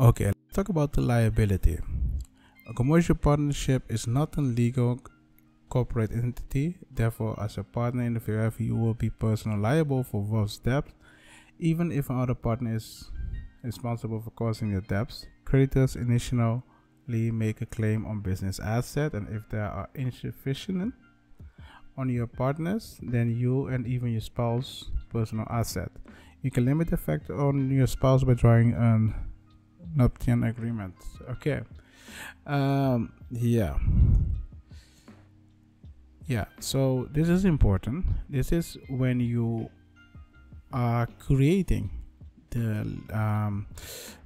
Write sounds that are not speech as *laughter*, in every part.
Okay, let's talk about the liability. A commercial partnership is not a legal corporate entity. Therefore, as a partner in the VOF, you will be personally liable for both debts, even if another partner is responsible for causing your debts. Creditors initially make a claim on business asset, and if there are insufficient on your partners, then you and even your spouse personal asset. You can limit the effect on your spouse by drawing an option agreement. Okay. Um yeah. Yeah so this is important. This is when you are creating the um,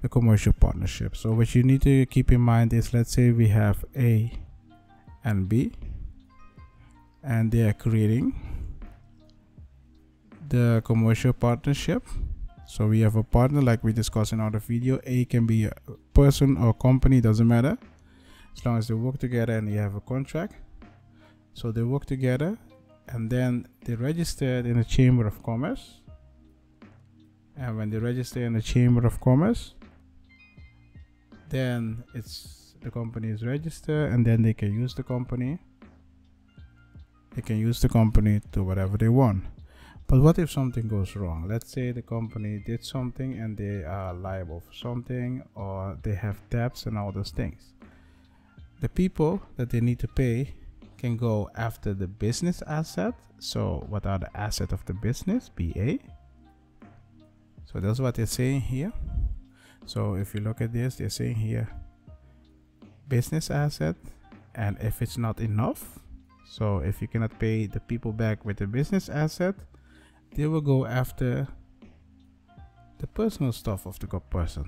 the commercial partnership. So what you need to keep in mind is let's say we have a and b and they are creating the commercial partnership so we have a partner like we discussed in other video. A can be a person or company doesn't matter. As long as they work together and you have a contract. So they work together and then they registered in the chamber of commerce. And when they register in the chamber of commerce then it's the company is registered and then they can use the company. They can use the company to whatever they want but what if something goes wrong? Let's say the company did something and they are liable for something or they have debts and all those things. The people that they need to pay can go after the business asset. So what are the asset of the business? BA. So that's what they're saying here. So if you look at this, they're saying here business asset and if it's not enough so if you cannot pay the people back with the business asset they will go after the personal stuff of the person.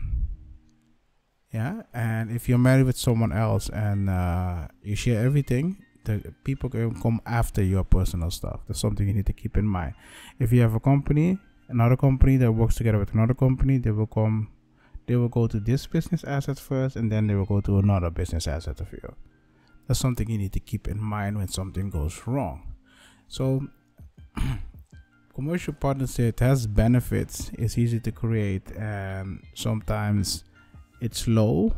Yeah? And if you're married with someone else and uh, you share everything the people can come after your personal stuff. That's something you need to keep in mind. If you have a company another company that works together with another company they will come they will go to this business asset first and then they will go to another business asset of you. That's something you need to keep in mind when something goes wrong. So *clears throat* commercial partnership has benefits. It's easy to create and sometimes it's low.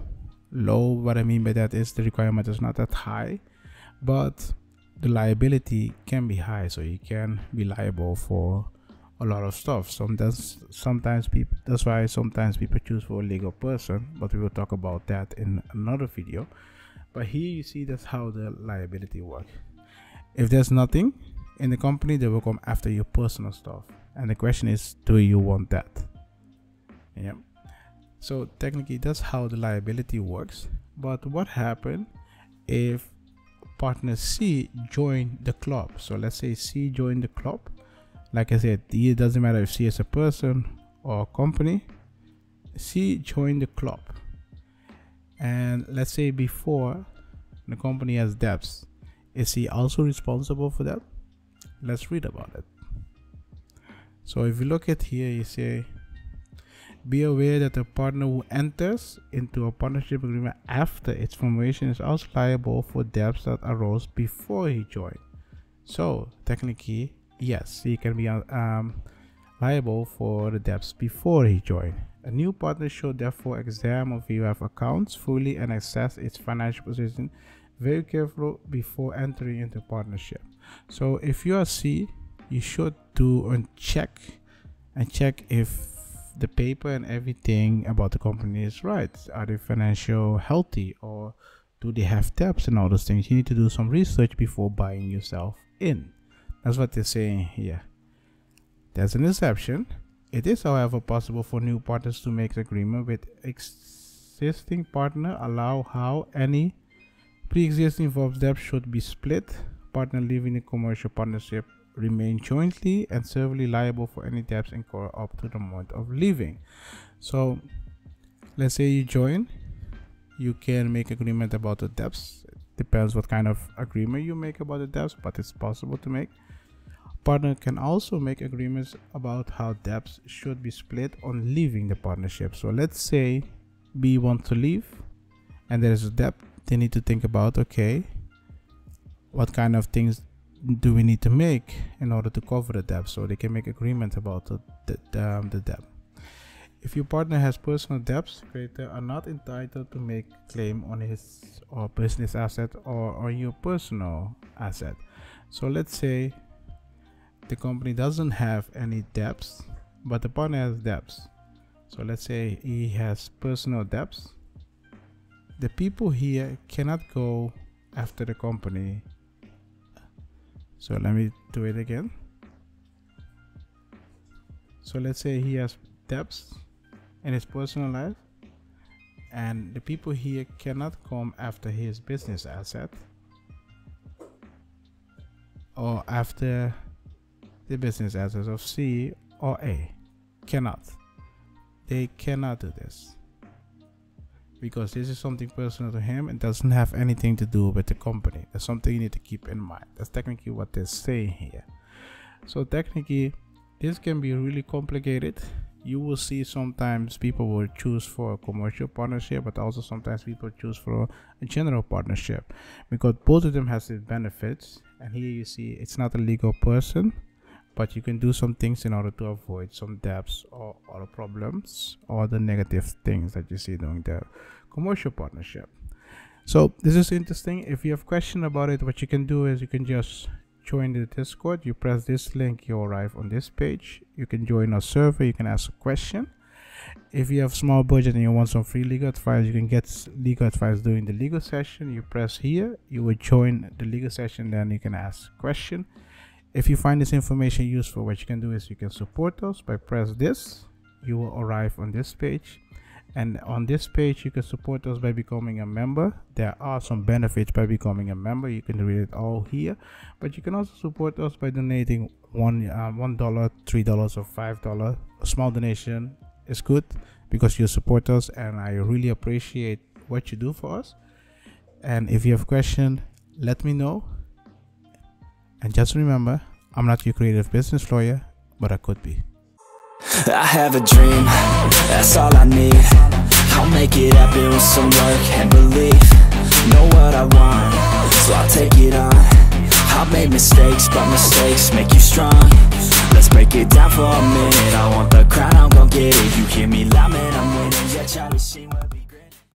Low what i mean by that is the requirement is not that high but the liability can be high so you can be liable for a lot of stuff. Sometimes sometimes people that's why sometimes people choose for a legal person but we will talk about that in another video. But here you see that's how the liability works if there's nothing in the company they will come after your personal stuff. And the question is do you want that? Yeah. So technically that's how the liability works. But what happened if partner c joined the club? So let's say c joined the club. Like i said it doesn't matter if c is a person or a company. C joined the club. And let's say before the company has debts. Is he also responsible for that let's read about it. So if you look at here you say be aware that a partner who enters into a partnership agreement after its formation is also liable for debts that arose before he joined. So technically yes he can be um, liable for the debts before he joined. A new partner should therefore examine VOF accounts fully and assess its financial position very carefully before entering into partnership so if you are c you should do a check and check if the paper and everything about the company is right. Are they financial healthy or do they have debts and all those things? You need to do some research before buying yourself in. That's what they're saying here. There's an exception. It is however possible for new partners to make agreement with existing partner. Allow how any pre-existing VOF's debt should be split partner leaving a commercial partnership remain jointly and severally liable for any debts incurred up to the moment of leaving. So let's say you join, you can make agreement about the debts. It depends what kind of agreement you make about the debts, but it's possible to make. Partner can also make agreements about how debts should be split on leaving the partnership. So let's say B wants to leave and there is a debt, they need to think about okay, what kind of things do we need to make in order to cover the debt so they can make agreement about the, the, um, the debt if your partner has personal debts, creators are not entitled to make claim on his or business asset or on your personal asset. So let's say the company doesn't have any debts, but the partner has debts. So let's say he has personal debts. The people here cannot go after the company. So let me do it again. So let's say he has debts in his personal life and the people here cannot come after his business asset or after the business assets of C or A. Cannot. They cannot do this because this is something personal to him and doesn't have anything to do with the company. That's something you need to keep in mind. That's technically what they're saying here. So technically this can be really complicated. You will see sometimes people will choose for a commercial partnership but also sometimes people choose for a general partnership. Because both of them has its benefits and here you see it's not a legal person but you can do some things in order to avoid some debts or other problems or the negative things that you see during the commercial partnership. So this is interesting. If you have question about it what you can do is you can just join the discord. You press this link you arrive on this page. You can join our server you can ask a question. If you have small budget and you want some free legal advice you can get legal advice during the legal session. You press here you will join the legal session then you can ask question if you find this information useful what you can do is you can support us by press this. You will arrive on this page. And on this page you can support us by becoming a member. There are some benefits by becoming a member. You can read it all here. But you can also support us by donating one uh, one dollar three dollars or five dollar. A small donation is good because you support us and i really appreciate what you do for us. And if you have question let me know and just remember i'm not your creative business lawyer but i could be. I have a dream, that's all I need. I'll make it happen with some work and belief. Know what I want, so I'll take it on. I've made mistakes, but mistakes make you strong. Let's break it down for a minute. I want the crown, I'm gon' get it. You hear me loud, man, I'm winning. Yeah, Charlie Sheen